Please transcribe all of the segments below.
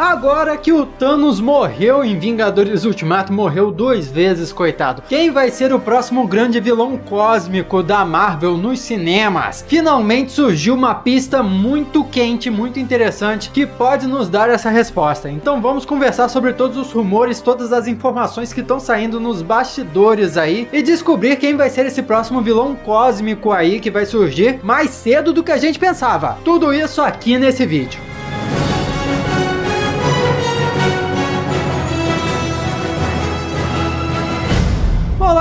Agora que o Thanos morreu em Vingadores Ultimato, morreu duas vezes, coitado. Quem vai ser o próximo grande vilão cósmico da Marvel nos cinemas? Finalmente surgiu uma pista muito quente, muito interessante, que pode nos dar essa resposta. Então vamos conversar sobre todos os rumores, todas as informações que estão saindo nos bastidores aí e descobrir quem vai ser esse próximo vilão cósmico aí que vai surgir mais cedo do que a gente pensava. Tudo isso aqui nesse vídeo.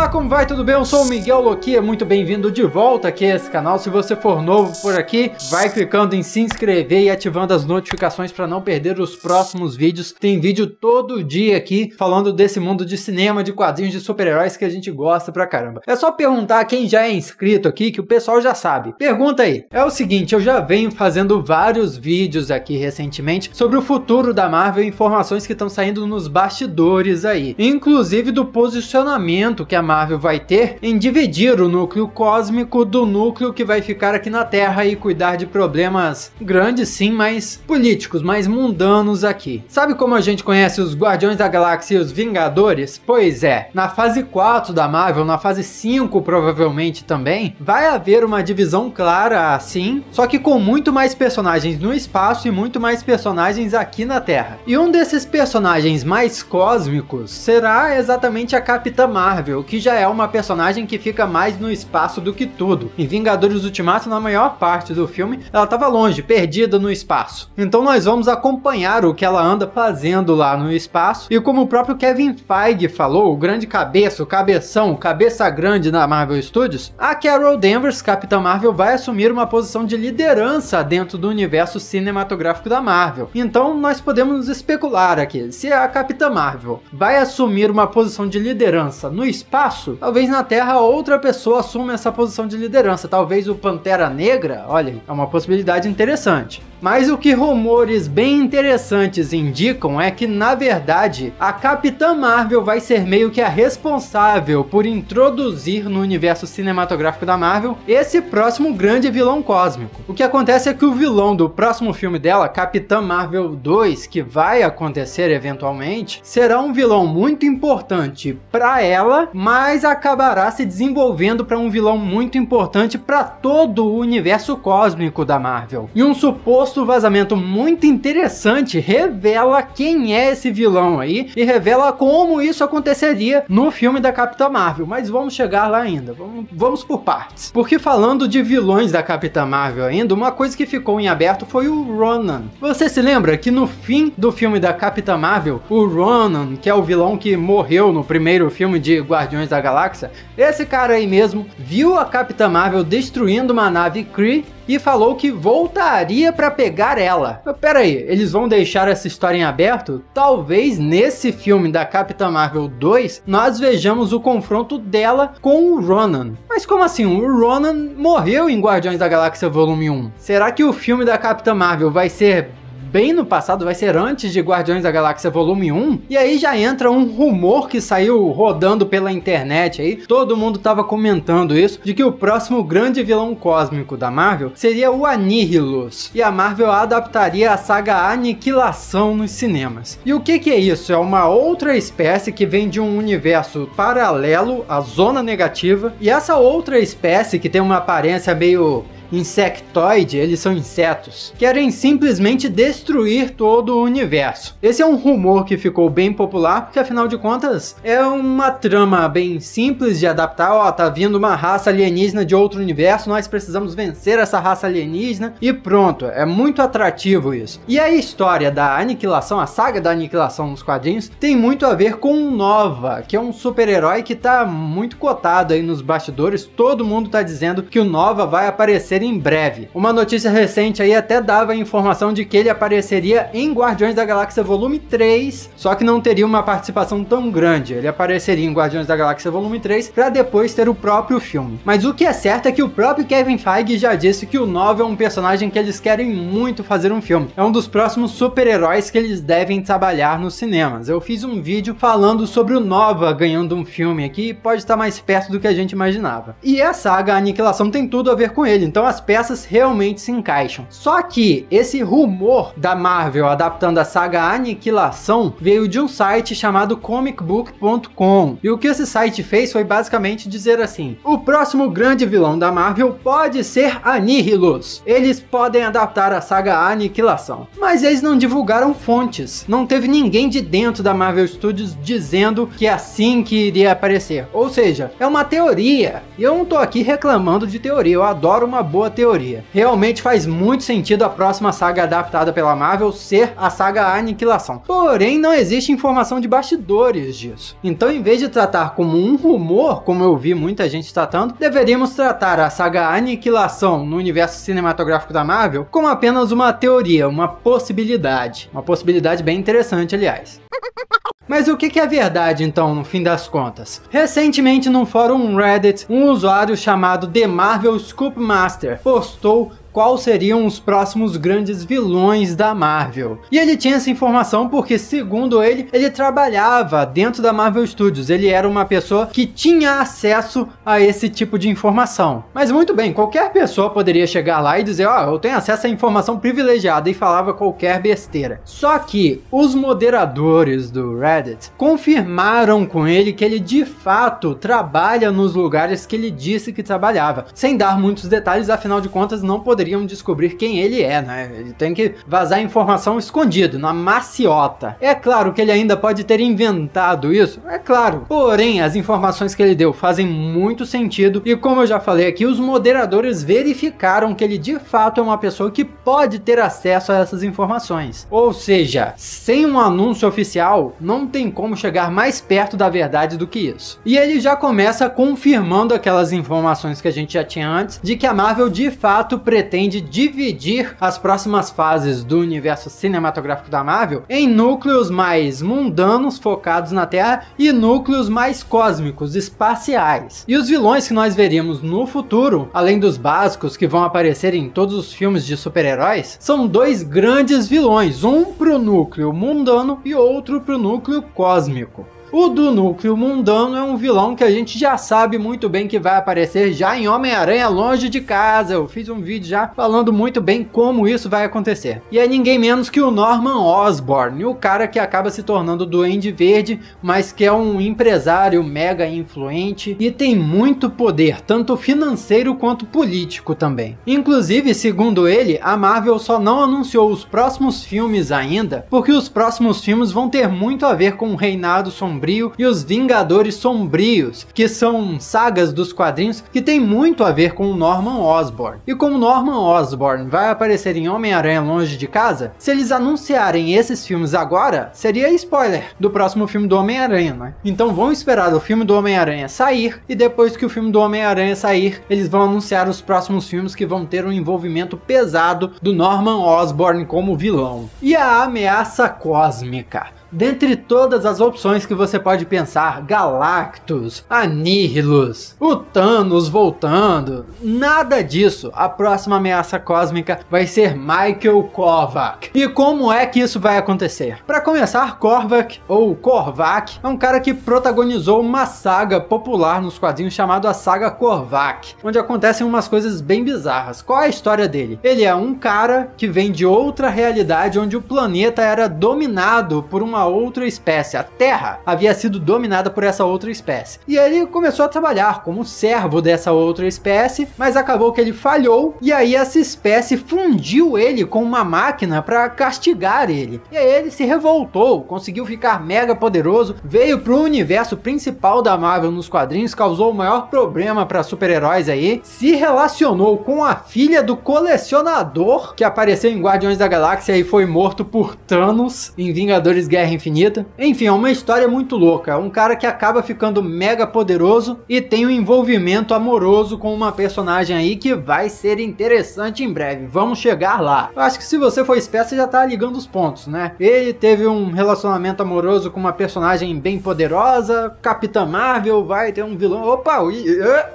Como vai? Tudo bem? Eu sou o Miguel Loquia, muito bem-vindo de volta aqui a esse canal. Se você for novo por aqui, vai clicando em se inscrever e ativando as notificações para não perder os próximos vídeos. Tem vídeo todo dia aqui falando desse mundo de cinema, de quadrinhos, de super-heróis que a gente gosta pra caramba. É só perguntar quem já é inscrito aqui que o pessoal já sabe. Pergunta aí. É o seguinte, eu já venho fazendo vários vídeos aqui recentemente sobre o futuro da Marvel e informações que estão saindo nos bastidores aí, inclusive do posicionamento que a Marvel vai ter em dividir o núcleo cósmico do núcleo que vai ficar aqui na Terra e cuidar de problemas grandes sim, mas políticos, mais mundanos aqui. Sabe como a gente conhece os Guardiões da Galáxia e os Vingadores? Pois é, na fase 4 da Marvel, na fase 5 provavelmente também, vai haver uma divisão clara assim, só que com muito mais personagens no espaço e muito mais personagens aqui na Terra. E um desses personagens mais cósmicos será exatamente a Capitã Marvel, que já é uma personagem que fica mais no espaço do que tudo. Em Vingadores Ultimato, na maior parte do filme, ela estava longe, perdida no espaço. Então nós vamos acompanhar o que ela anda fazendo lá no espaço. E como o próprio Kevin Feige falou, o grande cabeça, o cabeção, cabeça grande na Marvel Studios, a Carol Danvers, Capitã Marvel, vai assumir uma posição de liderança dentro do universo cinematográfico da Marvel. Então nós podemos especular aqui, se a Capitã Marvel vai assumir uma posição de liderança no espaço, espaço, talvez na Terra outra pessoa assuma essa posição de liderança. Talvez o Pantera Negra, olha, é uma possibilidade interessante. Mas o que rumores bem interessantes indicam é que, na verdade, a Capitã Marvel vai ser meio que a responsável por introduzir no universo cinematográfico da Marvel esse próximo grande vilão cósmico. O que acontece é que o vilão do próximo filme dela, Capitã Marvel 2, que vai acontecer eventualmente, será um vilão muito importante para ela, mas acabará se desenvolvendo para um vilão muito importante para todo o universo cósmico da Marvel. E um suposto suposto vazamento muito interessante revela quem é esse vilão aí e revela como isso aconteceria no filme da Capitã Marvel. Mas vamos chegar lá ainda, vamos, vamos por partes. Porque falando de vilões da Capitã Marvel ainda, uma coisa que ficou em aberto foi o Ronan. Você se lembra que no fim do filme da Capitã Marvel, o Ronan, que é o vilão que morreu no primeiro filme de Guardiões da Galáxia, esse cara aí mesmo viu a Capitã Marvel destruindo uma nave Kree e falou que voltaria para pegar ela. Pera aí, eles vão deixar essa história em aberto? Talvez nesse filme da Capitã Marvel 2 nós vejamos o confronto dela com o Ronan. Mas como assim? O Ronan morreu em Guardiões da Galáxia Volume 1. Será que o filme da Capitã Marvel vai ser bem no passado, vai ser antes de Guardiões da Galáxia Volume 1. E aí já entra um rumor que saiu rodando pela internet aí, todo mundo tava comentando isso, de que o próximo grande vilão cósmico da Marvel seria o Anihilus. E a Marvel adaptaria a saga Aniquilação nos cinemas. E o que que é isso? É uma outra espécie que vem de um universo paralelo à Zona Negativa. E essa outra espécie que tem uma aparência meio insectoide, eles são insetos, querem simplesmente destruir todo o universo. Esse é um rumor que ficou bem popular, porque afinal de contas é uma trama bem simples de adaptar. Ó, tá vindo uma raça alienígena de outro universo, nós precisamos vencer essa raça alienígena e pronto. É muito atrativo isso. E a história da aniquilação, a saga da aniquilação nos quadrinhos, tem muito a ver com Nova, que é um super-herói que tá muito cotado aí nos bastidores. Todo mundo tá dizendo que o Nova vai aparecer em breve. Uma notícia recente aí até dava a informação de que ele apareceria em Guardiões da Galáxia Volume 3, só que não teria uma participação tão grande. Ele apareceria em Guardiões da Galáxia Volume 3 para depois ter o próprio filme. Mas o que é certo é que o próprio Kevin Feige já disse que o Nova é um personagem que eles querem muito fazer um filme. É um dos próximos super-heróis que eles devem trabalhar nos cinemas. Eu fiz um vídeo falando sobre o Nova ganhando um filme aqui, pode estar mais perto do que a gente imaginava. E a saga Aniquilação tem tudo a ver com ele, então as peças realmente se encaixam. Só que esse rumor da Marvel adaptando a saga Aniquilação veio de um site chamado comicbook.com. E o que esse site fez foi basicamente dizer assim: o próximo grande vilão da Marvel pode ser Anihilus. Eles podem adaptar a saga Aniquilação. Mas eles não divulgaram fontes. Não teve ninguém de dentro da Marvel Studios dizendo que é assim que iria aparecer. Ou seja, é uma teoria. E eu não tô aqui reclamando de teoria, eu adoro uma boa teoria. Realmente faz muito sentido a próxima saga adaptada pela Marvel ser a saga Aniquilação. Porém, não existe informação de bastidores disso. Então, em vez de tratar como um rumor, como eu vi muita gente tratando, deveríamos tratar a saga Aniquilação no universo cinematográfico da Marvel como apenas uma teoria, uma possibilidade. Uma possibilidade bem interessante, aliás. Mas o que é verdade então, no fim das contas? Recentemente, num fórum Reddit, um usuário chamado The Marvel Scoop Master postou quais seriam os próximos grandes vilões da Marvel. E ele tinha essa informação porque, segundo ele, ele trabalhava dentro da Marvel Studios. Ele era uma pessoa que tinha acesso a esse tipo de informação. Mas muito bem, qualquer pessoa poderia chegar lá e dizer: Ó, oh, eu tenho acesso a informação privilegiada e falava qualquer besteira. Só que os moderadores do Reddit confirmaram com ele que ele de fato trabalha nos lugares que ele disse que trabalhava, sem dar muitos detalhes, afinal de contas, não poderia poderiam descobrir quem ele é, né? Ele tem que vazar informação escondido, na maciota. É claro que ele ainda pode ter inventado isso, é claro. Porém, as informações que ele deu fazem muito sentido e como eu já falei aqui, os moderadores verificaram que ele de fato é uma pessoa que pode ter acesso a essas informações. Ou seja, sem um anúncio oficial, não tem como chegar mais perto da verdade do que isso. E ele já começa confirmando aquelas informações que a gente já tinha antes de que a Marvel de fato pretende pretende dividir as próximas fases do universo cinematográfico da Marvel em núcleos mais mundanos focados na Terra e núcleos mais cósmicos, espaciais. E os vilões que nós veríamos no futuro, além dos básicos que vão aparecer em todos os filmes de super-heróis, são dois grandes vilões, um pro núcleo mundano e outro pro núcleo cósmico. O do núcleo mundano é um vilão que a gente já sabe muito bem que vai aparecer já em Homem-Aranha Longe de Casa. Eu fiz um vídeo já falando muito bem como isso vai acontecer. E é ninguém menos que o Norman Osborn, o cara que acaba se tornando Duende Verde, mas que é um empresário mega influente e tem muito poder, tanto financeiro quanto político também. Inclusive, segundo ele, a Marvel só não anunciou os próximos filmes ainda, porque os próximos filmes vão ter muito a ver com o reinado sombrio Sombrio e os Vingadores Sombrios, que são sagas dos quadrinhos que tem muito a ver com o Norman Osborn. E como Norman Osborn vai aparecer em Homem-Aranha Longe de Casa, se eles anunciarem esses filmes agora, seria spoiler do próximo filme do Homem-Aranha, né? Então vão esperar o filme do Homem-Aranha sair e depois que o filme do Homem-Aranha sair, eles vão anunciar os próximos filmes que vão ter um envolvimento pesado do Norman Osborn como vilão. E a ameaça cósmica. Dentre todas as opções que você pode pensar, Galactus, Anihilus, o Thanos voltando, nada disso. A próxima ameaça cósmica vai ser Michael Korvac. E como é que isso vai acontecer? Para começar, Korvac, ou Korvac, é um cara que protagonizou uma saga popular nos quadrinhos chamada a Saga Korvac, onde acontecem umas coisas bem bizarras. Qual é a história dele? Ele é um cara que vem de outra realidade onde o planeta era dominado por uma uma outra espécie. A Terra havia sido dominada por essa outra espécie. E ele começou a trabalhar como servo dessa outra espécie, mas acabou que ele falhou e aí essa espécie fundiu ele com uma máquina para castigar ele. E aí ele se revoltou, conseguiu ficar mega poderoso, veio pro universo principal da Marvel nos quadrinhos, causou o maior problema para super-heróis aí, se relacionou com a filha do colecionador que apareceu em Guardiões da Galáxia e foi morto por Thanos em Vingadores Guerra Guerra Infinita. Enfim, é uma história muito louca. Um cara que acaba ficando mega poderoso e tem um envolvimento amoroso com uma personagem aí que vai ser interessante em breve. Vamos chegar lá. Eu acho que se você for você já tá ligando os pontos, né? Ele teve um relacionamento amoroso com uma personagem bem poderosa. Capitã Marvel vai ter um vilão. Opa,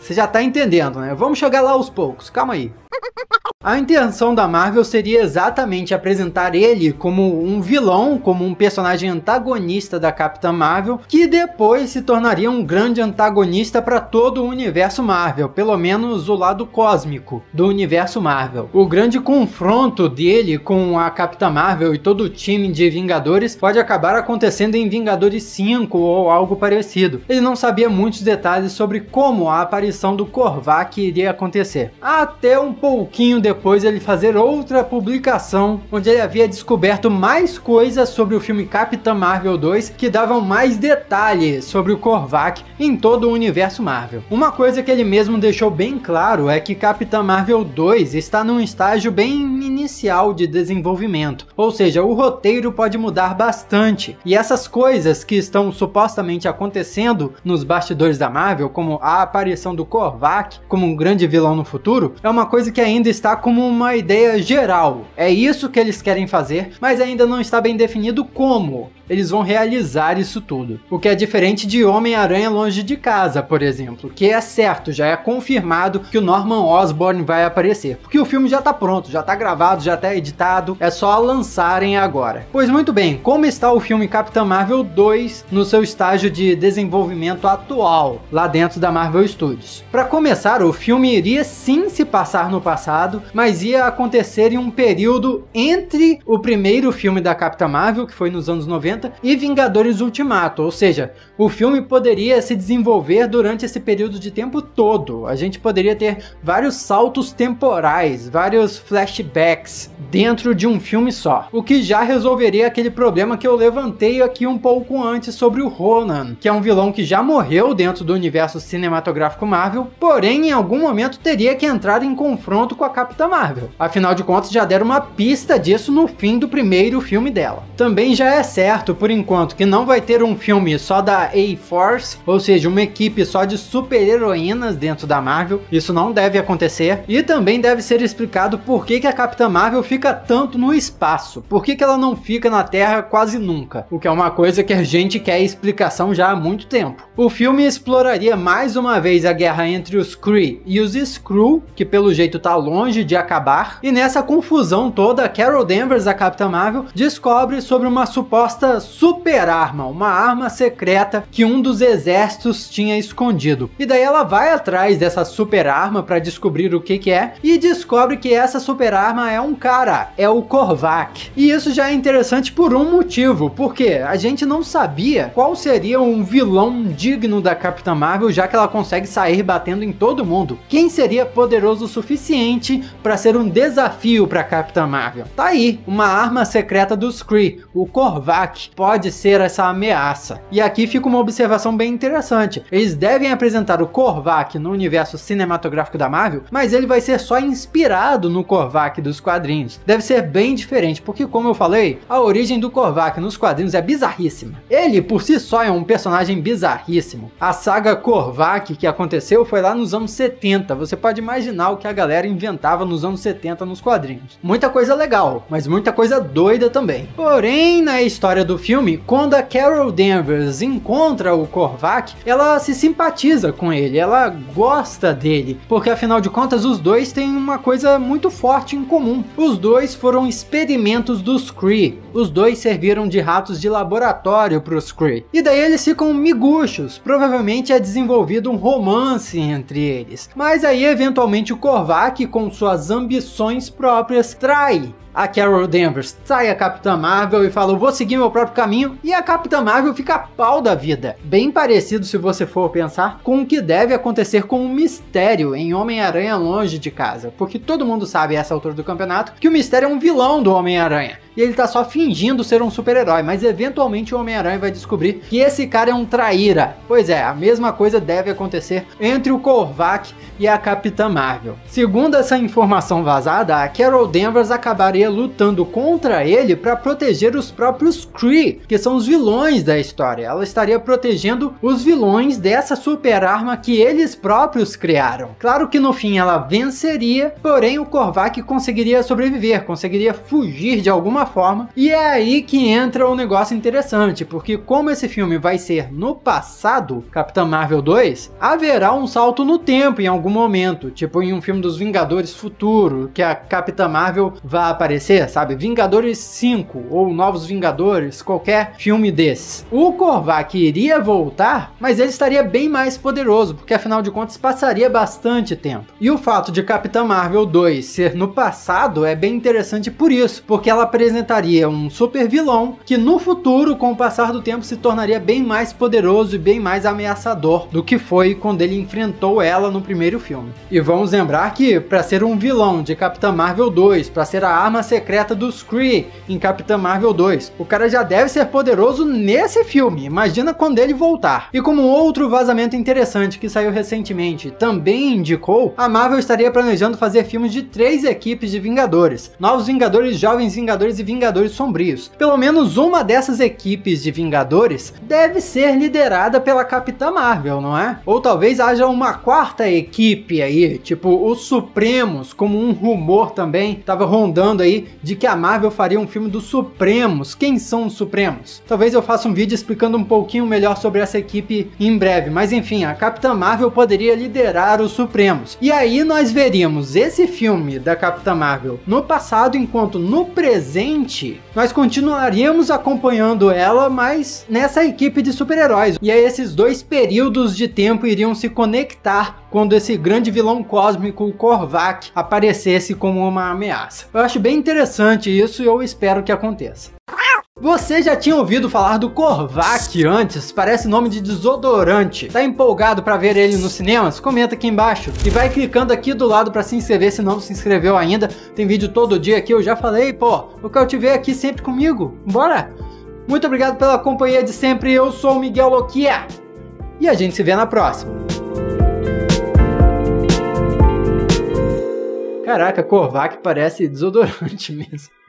você já tá entendendo, né? Vamos chegar lá aos poucos. Calma aí. A intenção da Marvel seria exatamente apresentar ele como um vilão, como um personagem antagonista da Capitã Marvel, que depois se tornaria um grande antagonista para todo o universo Marvel, pelo menos o lado cósmico do universo Marvel. O grande confronto dele com a Capitã Marvel e todo o time de Vingadores pode acabar acontecendo em Vingadores 5 ou algo parecido. Ele não sabia muitos detalhes sobre como a aparição do Korvac iria acontecer. Até um pouquinho depois ele fazer outra publicação onde ele havia descoberto mais coisas sobre o filme Capitã Marvel 2 que davam mais detalhes sobre o Korvac em todo o universo Marvel. Uma coisa que ele mesmo deixou bem claro é que Capitã Marvel 2 está num estágio bem inicial de desenvolvimento, ou seja, o roteiro pode mudar bastante. E essas coisas que estão supostamente acontecendo nos bastidores da Marvel, como a aparição do Korvac como um grande vilão no futuro, é uma coisa que ainda está como uma ideia geral. É isso que eles querem fazer, mas ainda não está bem definido como eles vão realizar isso tudo. O que é diferente de Homem-Aranha Longe de Casa, por exemplo, que é certo, já é confirmado que o Norman Osborn vai aparecer, porque o filme já tá pronto, já tá gravado, já tá editado, é só lançarem agora. Pois muito bem, como está o filme Capitã Marvel 2 no seu estágio de desenvolvimento atual, lá dentro da Marvel Studios? Para começar, o filme iria sim se passar no passado, mas ia acontecer em um período entre o primeiro filme da Capitã Marvel, que foi nos anos 90, e Vingadores Ultimato, ou seja, o filme poderia se desenvolver durante esse período de tempo todo. A gente poderia ter vários saltos temporais, vários flashbacks dentro de um filme só, o que já resolveria aquele problema que eu levantei aqui um pouco antes sobre o Ronan, que é um vilão que já morreu dentro do universo cinematográfico Marvel, porém em algum momento teria que entrar em confronto com a Capitã Marvel. Afinal de contas, já deram uma pista disso no fim do primeiro filme dela. Também já é certo certo por enquanto que não vai ter um filme só da A-Force, ou seja, uma equipe só de super-heroínas dentro da Marvel. Isso não deve acontecer. E também deve ser explicado por que, que a Capitã Marvel fica tanto no espaço. Por que, que ela não fica na Terra quase nunca? O que é uma coisa que a gente quer explicação já há muito tempo. O filme exploraria mais uma vez a guerra entre os Kree e os Skrull, que pelo jeito tá longe de acabar. E nessa confusão toda, Carol Danvers, a Capitã Marvel, descobre sobre uma suposta super arma, uma arma secreta que um dos exércitos tinha escondido. E daí ela vai atrás dessa super arma para descobrir o que que é e descobre que essa super arma é um cara, é o Korvac. E isso já é interessante por um motivo, porque a gente não sabia qual seria um vilão digno da Capitã Marvel, já que ela consegue sair batendo em todo mundo. Quem seria poderoso o suficiente para ser um desafio para Capitã Marvel? Tá aí, uma arma secreta dos Kree, o Korvac pode ser essa ameaça. E aqui fica uma observação bem interessante. Eles devem apresentar o Korvac no universo cinematográfico da Marvel, mas ele vai ser só inspirado no Korvac dos quadrinhos. Deve ser bem diferente, porque como eu falei, a origem do Korvac nos quadrinhos é bizarríssima. Ele por si só é um personagem bizarríssimo. A saga Korvac que aconteceu foi lá nos anos 70. Você pode imaginar o que a galera inventava nos anos 70 nos quadrinhos. Muita coisa legal, mas muita coisa doida também. Porém, na história do filme, quando a Carol Danvers encontra o Korvac, ela se simpatiza com ele, ela gosta dele, porque afinal de contas os dois têm uma coisa muito forte em comum. Os dois foram experimentos dos Kree. Os dois serviram de ratos de laboratório para os Kree. E daí eles ficam miguxos. Provavelmente é desenvolvido um romance entre eles. Mas aí eventualmente o Korvac, com suas ambições próprias, trai a Carol Danvers sai a Capitã Marvel e fala: vou seguir meu próprio caminho. E a Capitã Marvel fica pau da vida. Bem parecido, se você for pensar, com o que deve acontecer com o Mistério em Homem-Aranha Longe de Casa. Porque todo mundo sabe, a essa altura do campeonato, que o Mistério é um vilão do Homem-Aranha e ele tá só fingindo ser um super-herói, mas eventualmente o Homem-Aranha vai descobrir que esse cara é um traíra. Pois é, a mesma coisa deve acontecer entre o Korvac e a Capitã Marvel. Segundo essa informação vazada, a Carol Danvers acabaria lutando contra ele para proteger os próprios Kree, que são os vilões da história. Ela estaria protegendo os vilões dessa super arma que eles próprios criaram. Claro que no fim ela venceria, porém o Korvac conseguiria sobreviver, conseguiria fugir de alguma forma. E é aí que entra um negócio interessante, porque como esse filme vai ser no passado, Capitã Marvel 2, haverá um salto no tempo em algum momento, tipo em um filme dos Vingadores futuro, que a Capitã Marvel vai aparecer, sabe? Vingadores 5 ou Novos Vingadores, qualquer filme desses. O Korvac iria voltar, mas ele estaria bem mais poderoso, porque afinal de contas passaria bastante tempo. E o fato de Capitã Marvel 2 ser no passado é bem interessante por isso, porque ela apresentaria um super vilão que no futuro, com o passar do tempo, se tornaria bem mais poderoso e bem mais ameaçador do que foi quando ele enfrentou ela no primeiro filme. E vamos lembrar que para ser um vilão de Capitã Marvel 2, para ser a arma secreta dos Kree em Capitã Marvel 2, o cara já deve ser poderoso nesse filme. Imagina quando ele voltar. E como outro vazamento interessante que saiu recentemente também indicou, a Marvel estaria planejando fazer filmes de três equipes de Vingadores: Novos Vingadores, Jovens Vingadores e Vingadores Sombrios. Pelo menos uma dessas equipes de Vingadores deve ser liderada pela Capitã Marvel, não é? Ou talvez haja uma quarta equipe aí, tipo os Supremos, como um rumor também estava rondando aí de que a Marvel faria um filme dos Supremos. Quem são os Supremos? Talvez eu faça um vídeo explicando um pouquinho melhor sobre essa equipe em breve, mas enfim, a Capitã Marvel poderia liderar os Supremos. E aí nós veríamos esse filme da Capitã Marvel no passado, enquanto no presente nós continuaríamos acompanhando ela, mas nessa equipe de super-heróis. E aí esses dois períodos de tempo iriam se conectar quando esse grande vilão cósmico, o Korvac, aparecesse como uma ameaça. Eu acho bem interessante isso e eu espero que aconteça. Você já tinha ouvido falar do Korvac antes? Parece nome de desodorante. Tá empolgado para ver ele nos cinemas? Comenta aqui embaixo e vai clicando aqui do lado para se inscrever se não se inscreveu ainda. Tem vídeo todo dia aqui, eu já falei, pô. Eu quero te ver aqui sempre comigo. Bora! Muito obrigado pela companhia de sempre. Eu sou o Miguel Loquia e a gente se vê na próxima. Caraca, Korvac parece desodorante mesmo.